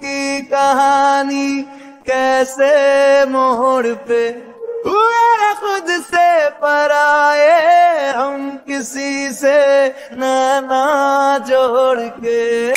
کی کہانی کیسے موڑ پہ ہوئے خود سے پرائے ہم کسی سے نہ جوڑ کے